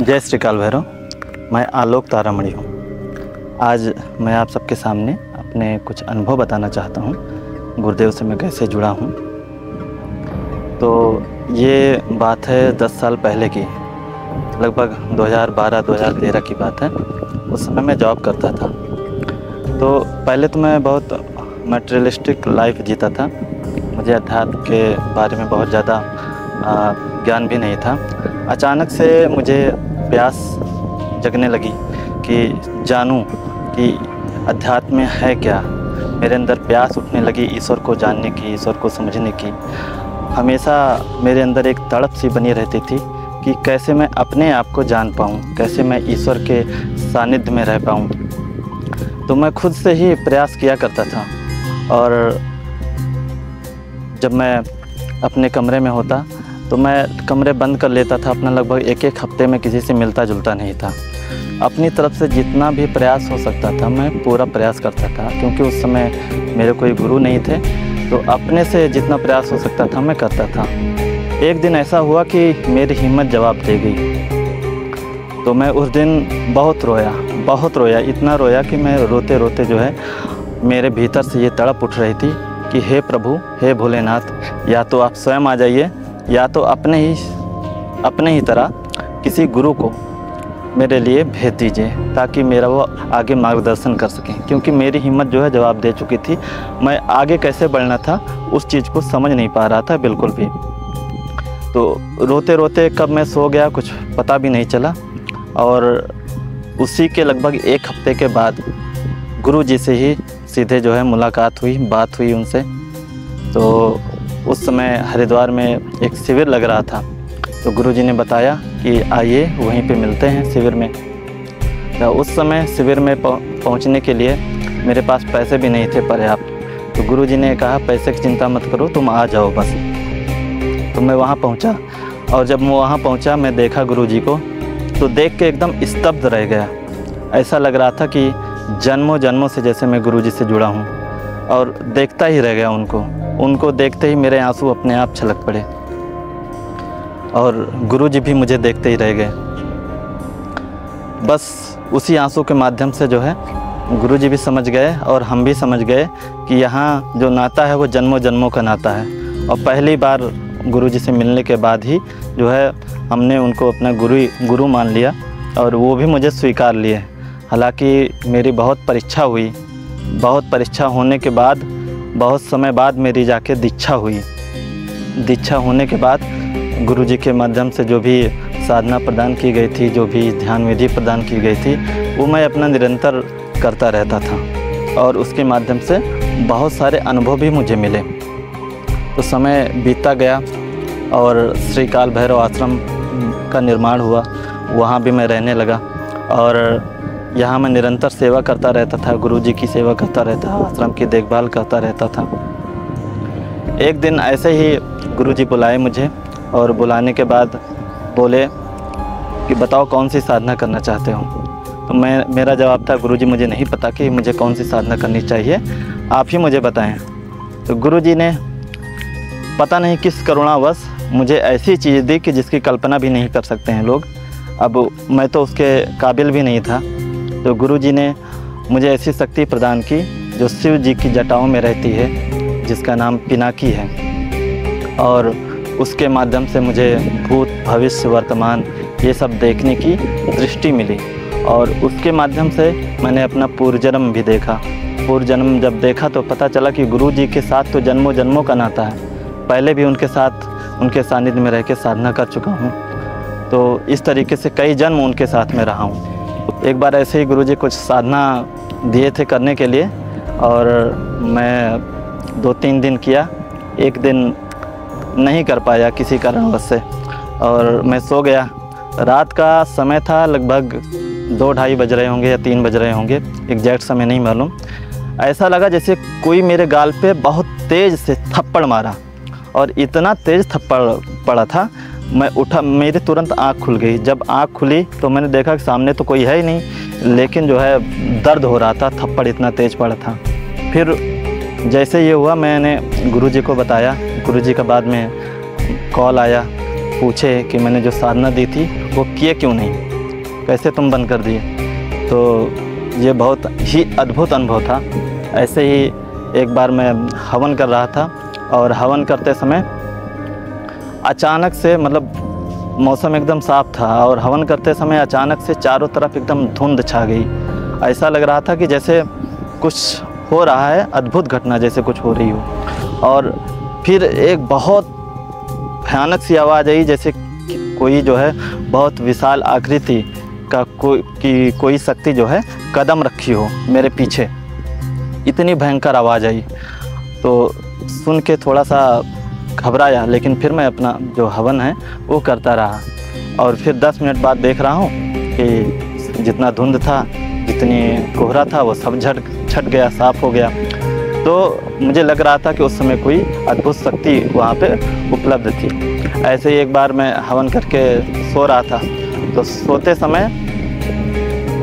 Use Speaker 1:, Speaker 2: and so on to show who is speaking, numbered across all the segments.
Speaker 1: जय श्री काल भैरव। मैं आलोक तारामणि हूँ। आज मैं आप सबके सामने अपने कुछ अनुभव बताना चाहता हूँ। गुरुदेव से मैं कैसे जुड़ा हूँ। तो ये बात है दस साल पहले की। लगभग 2012-2013 की बात है। उस समय मैं जॉब करता था। तो पहले तो मैं बहुत मटेरियलिस्टिक लाइफ जीता था। मुझे अध्यात्म के बारे में बहुत ज़्यादा ज्ञान भी नहीं था। अचानक से मुझे प्यास जगने लगी कि जानूं कि अध्यात्म है क्या। मेरे अंदर प्यास उठने लगी ईश्वर को जानने की, ईश्वर को समझने की। हमेशा मेरे अंदर एक तड़प सी बनी रहती थी कि कैसे मैं अपने आप को जान पाऊँ, कैसे मैं ईश्वर के सानिध्य में रह पाऊँ। तो मैं खुद से ही प्रयास किया करता था और जब मैं अपने कमरे में होता तो मैं कमरे बंद कर लेता था, अपना लगभग एक एक हफ़्ते में किसी से मिलता जुलता नहीं था। अपनी तरफ़ से जितना भी प्रयास हो सकता था, मैं पूरा प्रयास करता था, क्योंकि उस समय मेरे कोई गुरु नहीं थे तो अपने से जितना प्रयास हो सकता था, मैं करता था। एक दिन ऐसा हुआ कि मेरी हिम्मत जवाब दे गई। तो मैं उस दिन बहुत रोया बहुत रोया, इतना रोया कि मैं रोते रोते जो है, मेरे भीतर से ये तड़प उठ रही थी कि, हे प्रभु, हे भोलेनाथ, या तो आप स्वयं आ जाइए या तो अपने ही अपने ही तरह किसी गुरु को मेरे लिए भेज दीजिए, ताकि मेरा वो आगे मार्गदर्शन कर सकें। क्योंकि मेरी हिम्मत जो है जवाब दे चुकी थी। मैं आगे कैसे बढ़ना था, उस चीज़ को समझ नहीं पा रहा था बिल्कुल भी। तो रोते रोते कब मैं सो गया, कुछ पता भी नहीं चला। और उसी के लगभग एक हफ़्ते के बाद गुरु जी से ही सीधे जो है मुलाकात हुई, बात हुई उनसे। तो उस समय हरिद्वार में एक शिविर लग रहा था। तो गुरुजी ने बताया कि आइए, वहीं पे मिलते हैं शिविर में। तो उस समय शिविर में पहुँचने के लिए मेरे पास पैसे भी नहीं थे पर्याप्त। तो गुरुजी ने कहा, पैसे की चिंता मत करो, तुम आ जाओ बस। तो मैं वहाँ पहुँचा और जब मैं वहाँ पहुँचा, मैं देखा गुरुजी को तो देख के एकदम स्तब्ध रह गया। ऐसा लग रहा था कि जन्मों जन्मों से जैसे मैं गुरुजी से जुड़ा हूँ और देखता ही रह गया उनको। उनको देखते ही मेरे आँसू अपने आप छलक पड़े। और गुरुजी भी मुझे देखते ही रह गए। बस उसी आँसू के माध्यम से जो है, गुरुजी भी समझ गए और हम भी समझ गए कि यहाँ जो नाता है वो जन्मों जन्मों का नाता है। और पहली बार गुरुजी से मिलने के बाद ही जो है, हमने उनको अपना गुरु गुरु मान लिया और वो भी मुझे स्वीकार लिए। हालाँकि मेरी बहुत परीक्षा हुई। बहुत परीक्षा होने के बाद बहुत समय बाद मेरी जाके दीक्षा हुई। दीक्षा होने के बाद गुरु जी के माध्यम से जो भी साधना प्रदान की गई थी, जो भी ध्यान विधि प्रदान की गई थी, वो मैं अपना निरंतर करता रहता था और उसके माध्यम से बहुत सारे अनुभव भी मुझे मिले। तो समय बीता गया और श्री काल भैरव आश्रम का निर्माण हुआ, वहाँ भी मैं रहने लगा और यहाँ मैं निरंतर सेवा करता रहता था गुरु जी की सेवा करता रहता आश्रम की देखभाल करता रहता था। एक दिन ऐसे ही गुरु जी बुलाए मुझे और बुलाने के बाद बोले कि बताओ कौन सी साधना करना चाहते हो? तो मैं, मेरा जवाब था, गुरुजी मुझे नहीं पता कि मुझे कौन सी साधना करनी चाहिए, आप ही मुझे बताएँ। तो गुरुजी ने पता नहीं किस करुणावश मुझे ऐसी चीज़ दी कि जिसकी कल्पना भी नहीं कर सकते हैं लोग। अब मैं तो उसके काबिल भी नहीं था। तो गुरु जी ने मुझे ऐसी शक्ति प्रदान की जो शिव जी की जटाओं में रहती है, जिसका नाम पिनाकी है। और उसके माध्यम से मुझे भूत, भविष्य, वर्तमान, ये सब देखने की दृष्टि मिली। और उसके माध्यम से मैंने अपना पूर्वजन्म भी देखा। पूर्वजन्म जब देखा तो पता चला कि गुरु जी के साथ तो जन्मों जन्मों का नाता है। पहले भी उनके साथ, उनके सानिध्य में रह के साधना कर चुका हूँ। तो इस तरीके से कई जन्म उनके साथ में रहा हूँ। एक बार ऐसे ही गुरु जी कुछ साधना दिए थे करने के लिए और मैं दो तीन दिन किया, एक दिन नहीं कर पाया किसी कारणवश से। और मैं सो गया। रात का समय था, लगभग दो ढाई बज रहे होंगे या तीन बज रहे होंगे, एग्जैक्ट समय नहीं मालूम। ऐसा लगा जैसे कोई मेरे गाल पे बहुत तेज़ से थप्पड़ मारा और इतना तेज़ थप्पड़ पड़ा था मैं उठा, मेरी तुरंत आँख खुल गई। जब आँख खुली तो मैंने देखा कि सामने तो कोई है ही नहीं, लेकिन जो है दर्द हो रहा था, थप्पड़ इतना तेज़ पड़ा था। फिर जैसे ये हुआ, मैंने गुरुजी को बताया। गुरुजी का बाद में कॉल आया, पूछे कि मैंने जो साधना दी थी, वो किए क्यों नहीं? कैसे तुम बंद कर दिए? तो ये बहुत ही अद्भुत अनुभव था। ऐसे ही एक बार मैं हवन कर रहा था, और हवन करते समय अचानक से मतलब मौसम एकदम साफ़ था और हवन करते समय अचानक से चारों तरफ़ एकदम धुंध छा गई। ऐसा लग रहा था कि जैसे कुछ हो रहा है, अद्भुत घटना जैसे कुछ हो रही हो। और फिर एक बहुत भयानक सी आवाज़ आई, जैसे कोई जो है, बहुत विशाल आकृति का कोई, की कोई शक्ति जो है, कदम रखी हो मेरे पीछे। इतनी भयंकर आवाज़ आई। तो सुन के थोड़ा सा घबराया, लेकिन फिर मैं अपना जो हवन है, वो करता रहा। और फिर 10 मिनट बाद देख रहा हूँ कि जितना धुंध था, जितनी कोहरा था, वो सब झट, छट गया, साफ़ हो गया। तो मुझे लग रहा था कि उस समय कोई अद्भुत शक्ति वहाँ पे उपलब्ध थी। ऐसे ही एक बार मैं हवन करके सो रहा था। तो सोते समय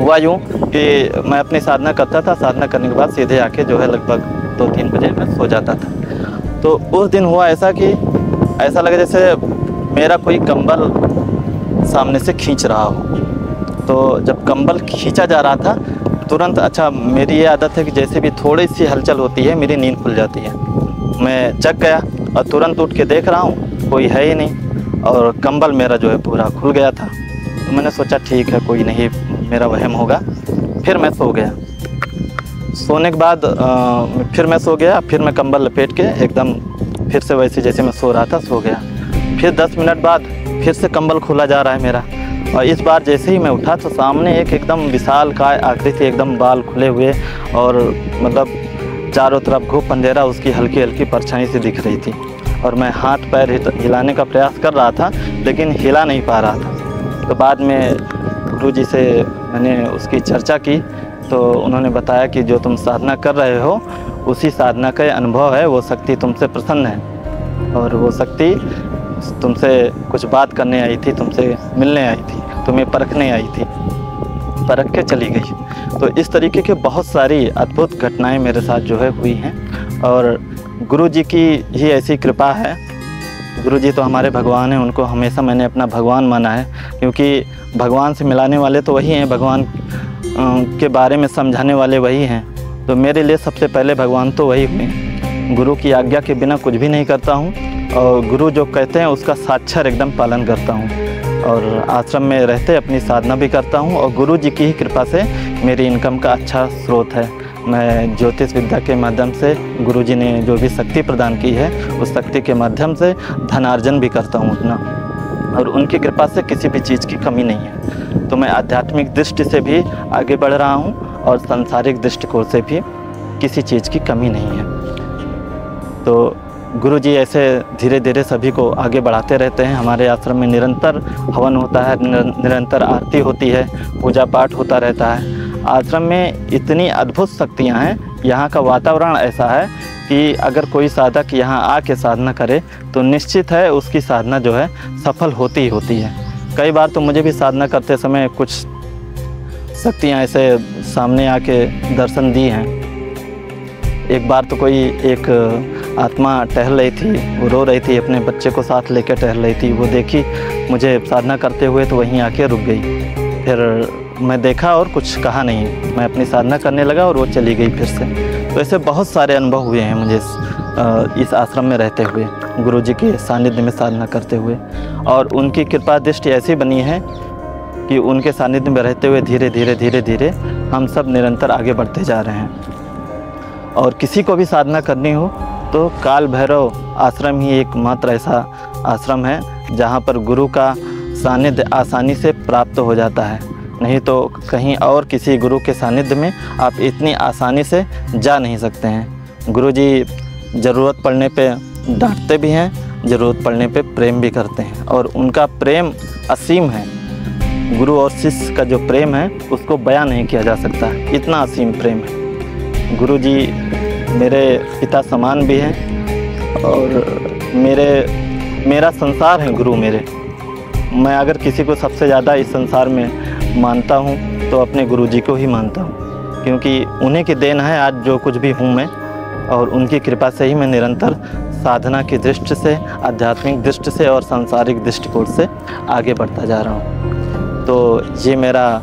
Speaker 1: हुआ यूँ कि मैं अपनी साधना करता था। साधना करने के बाद सीधे आके जो है लगभग दो तीन बजे मैं सो जाता था। तो उस दिन हुआ ऐसा कि ऐसा लगा जैसे मेरा कोई कंबल सामने से खींच रहा हो। तो जब कंबल खींचा जा रहा था, तुरंत अच्छा मेरी ये आदत है कि जैसे भी थोड़ी सी हलचल होती है, मेरी नींद खुल जाती है। मैं जग गया और तुरंत उठ के देख रहा हूँ, कोई है ही नहीं और कंबल मेरा जो है पूरा खुल गया था। तो मैंने सोचा, ठीक है, कोई नहीं, मेरा वहम होगा। फिर मैं सो गया। सोने के बाद आ, फिर मैं सो गया फिर मैं कंबल लपेट के एकदम फिर से वैसे जैसे मैं सो रहा था सो गया। फिर 10 मिनट बाद फिर से कंबल खुला जा रहा है मेरा। और इस बार जैसे ही मैं उठा तो सामने एक एकदम विशाल काय आकृति एकदम बाल खुले हुए और मतलब चारों तरफ़ घूप अंधेरा उसकी हल्की हल्की परछाई से दिख रही थी। और मैं हाथ पैर हिलाने का प्रयास कर रहा था लेकिन हिला नहीं पा रहा था। तो बाद में गुरु जी से मैंने उसकी चर्चा की तो उन्होंने बताया कि जो तुम साधना कर रहे हो, उसी साधना का अनुभव है, वो शक्ति तुमसे प्रसन्न है। और वो शक्ति तुमसे कुछ बात करने आई थी, तुमसे मिलने आई थी, तुम्हें परखने आई थी, परख के चली गई। तो इस तरीके के बहुत सारी अद्भुत घटनाएँ मेरे साथ जो है हुई हैं। और गुरु जी की ही ऐसी कृपा है। गुरु जी तो हमारे भगवान हैं, उनको हमेशा मैंने अपना भगवान माना है, क्योंकि भगवान से मिलाने वाले तो वही हैं, भगवान के बारे में समझाने वाले वही हैं। तो मेरे लिए सबसे पहले भगवान तो वही हुए। गुरु की आज्ञा के बिना कुछ भी नहीं करता हूँ और गुरु जो कहते हैं उसका साक्षर एकदम पालन करता हूँ। और आश्रम में रहते अपनी साधना भी करता हूँ और गुरु जी की ही कृपा से मेरी इनकम का अच्छा स्रोत है। मैं ज्योतिष विद्या के माध्यम से गुरु जी ने जो भी शक्ति प्रदान की है, उस शक्ति के माध्यम से धनार्जन भी करता हूँ अपना। और उनकी कृपा से किसी भी चीज़ की कमी नहीं है। तो मैं आध्यात्मिक दृष्टि से भी आगे बढ़ रहा हूँ और सांसारिक दृष्टिकोण से भी किसी चीज़ की कमी नहीं है। तो गुरु जी ऐसे धीरे धीरे सभी को आगे बढ़ाते रहते हैं। हमारे आश्रम में निरंतर हवन होता है निरंतर आरती होती है पूजा पाठ होता रहता है। आश्रम में इतनी अद्भुत शक्तियाँ हैं, यहाँ का वातावरण ऐसा है कि अगर कोई साधक यहाँ आके साधना करे तो निश्चित है उसकी साधना जो है सफल होती ही होती है। कई बार तो मुझे भी साधना करते समय कुछ शक्तियाँ ऐसे सामने आके दर्शन दी हैं। एक बार तो कोई एक आत्मा टहल रही थी वो रो रही थी अपने बच्चे को साथ लेकर टहल रही थी वो देखी मुझे साधना करते हुए तो वहीं आके रुक गई। फिर मैं देखा और कुछ कहा नहीं। मैं अपनी साधना करने लगा और वो चली गई फिर से। तो ऐसे बहुत सारे अनुभव हुए हैं मुझे इस, आश्रम में रहते हुए। गुरु जी के सानिध्य में साधना करते हुए। और उनकी कृपा दृष्टि ऐसी बनी है कि उनके सानिध्य में रहते हुए धीरे धीरे धीरे धीरे हम सब निरंतर आगे बढ़ते जा रहे हैं। और किसी को भी साधना करनी हो तो काल भैरव आश्रम ही एकमात्र ऐसा आश्रम है, जहाँ पर गुरु का सानिध्य आसानी से प्राप्त हो जाता है। नहीं तो कहीं और किसी गुरु के सानिध्य में आप इतनी आसानी से जा नहीं सकते हैं। गुरु जी ज़रूरत पड़ने पे डांटते भी हैं, ज़रूरत पड़ने पे प्रेम भी करते हैं और उनका प्रेम असीम है। गुरु और शिष्य का जो प्रेम है, उसको बयान नहीं किया जा सकता। इतना असीम प्रेम है। गुरु जी मेरे पिता समान भी हैं और मेरे, मेरा संसार है गुरु मेरे। मैं अगर किसी को सबसे ज़्यादा इस संसार में मानता हूँ तो अपने गुरु जी को ही मानता हूँ। क्योंकि उन्हीं की देन है, आज जो कुछ भी हूँ मैं और उनकी कृपा से ही मैं निरंतर साधना की दृष्टि से, आध्यात्मिक दृष्टि से और सांसारिक दृष्टिकोण से आगे बढ़ता जा रहा हूँ। तो ये मेरा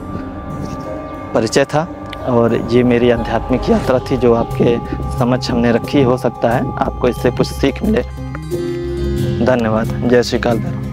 Speaker 1: परिचय था और ये मेरी आध्यात्मिक यात्रा थी जो आपके समझ हमने रखी, हो सकता है आपको इससे कुछ सीख मिले। धन्यवाद। जय श्री काल। भैरव